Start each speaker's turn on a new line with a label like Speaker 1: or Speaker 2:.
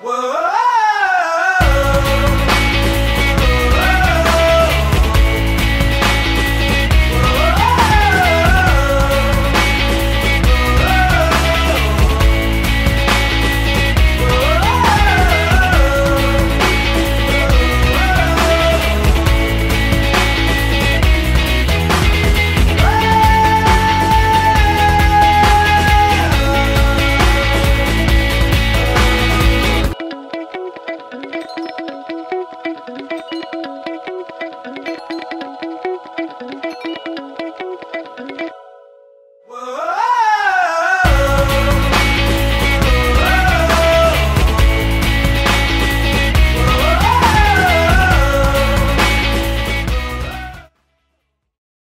Speaker 1: Whoa.